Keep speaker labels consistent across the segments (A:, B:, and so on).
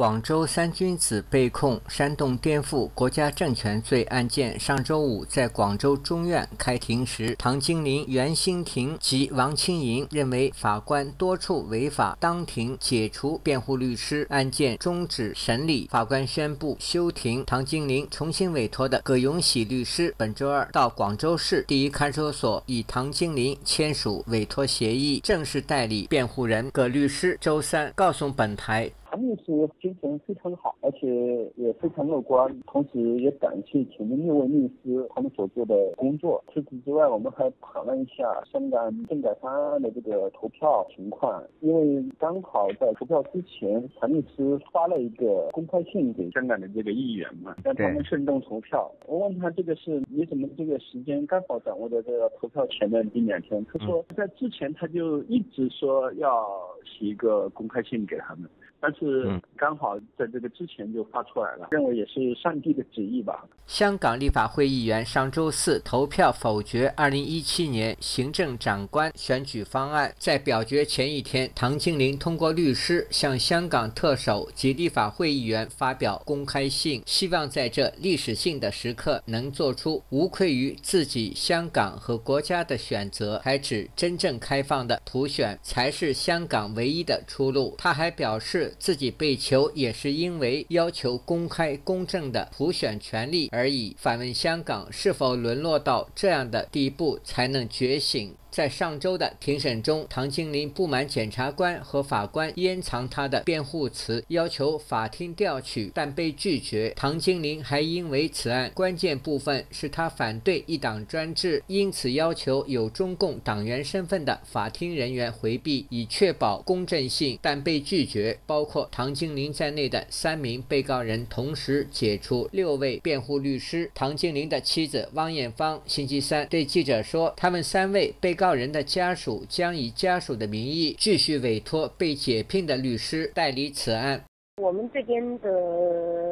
A: 广州三君子被控煽动颠覆国家政权罪案件，上周五在广州中院开庭时，唐金林、袁新婷及王清莹认为法官多处违法，当庭解除辩护律师，案件终止审理。法官宣布休庭。唐金林重新委托的葛永喜律师本周二到广州市第一看守所，与唐金林签署委托协议，正式代理辩护人。葛律师周三告诉本台。
B: 唐律师精神非常好，而且也非常乐观，同时也感谢前面六位律师他们所做的工作。除此之外，我们还讨论一下香港政改方案的这个投票情况，因为刚好在投票之前，谭律师发了一个公开信给香港的这个议员嘛，让他们慎重投票。我问他这个是你怎么这个时间刚好掌握在这个投票前的一两天？他说在之前他就一直说要写一个公开信给他们。但是刚好在这个之前就发出来了，认为也是上帝的旨意吧。
A: 香港立法会议员上周四投票否决2017年行政长官选举方案，在表决前一天，唐金林通过律师向香港特首及立法会议员发表公开信，希望在这历史性的时刻能做出无愧于自己香港和国家的选择，还指真正开放的普选才是香港唯一的出路。他还表示。自己被囚也是因为要求公开公正的普选权利而已。反问香港是否沦落到这样的地步才能觉醒？在上周的庭审中，唐金林不满检察官和法官掩藏他的辩护词，要求法庭调取，但被拒绝。唐金林还因为此案关键部分是他反对一党专制，因此要求有中共党员身份的法庭人员回避，以确保公正性，但被拒绝。包括唐金林在内的三名被告人同时解除六位辩护律师。唐金林的妻子汪艳芳星期三对记者说：“他们三位被。”告人的家属将以家属的名义继续委托被解聘的律师代理此案。
C: 我们这边的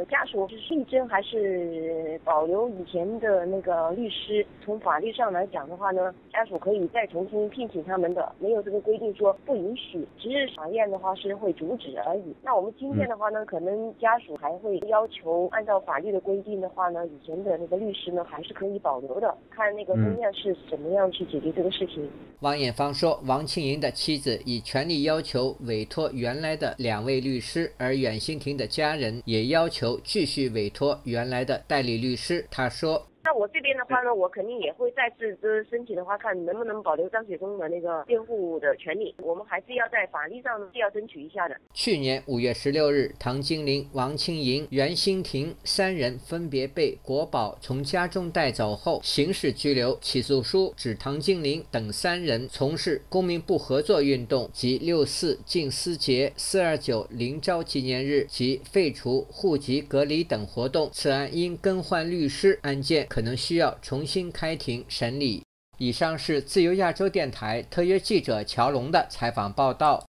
C: 家属是力争还是保留以前的那个律师？从法律上来讲的话呢，家属可以再重新聘请他们的，没有这个规定说不允许，只是法院的话是会阻止而已。那我们今天的话呢，可能家属还会要求按照法律的规定的话呢，以前的那个律师呢还是可以保留的，看那个中院是怎么样去解决这个事情。
A: 王艳芳说，王庆莹的妻子以权利要求委托原来的两位律师，而阮。新庭的家人也要求继续委托原来的代理律师。他说。
C: 那我这边的话呢，我肯定也会再次的申请的话，看能不能保留张雪峰的那个辩护的权利。我们还是要在法律上是要争取一下的。
A: 去年五月十六日，唐金玲、王清莹、袁新婷三人分别被国保从家中带走后刑事拘留。起诉书指唐金玲等三人从事公民不合作运动及六四禁私节、四二九临朝纪念日及废除户籍隔离等活动。此案因更换律师，案件。可可能需要重新开庭审理。以上是自由亚洲电台特约记者乔龙的采访报道。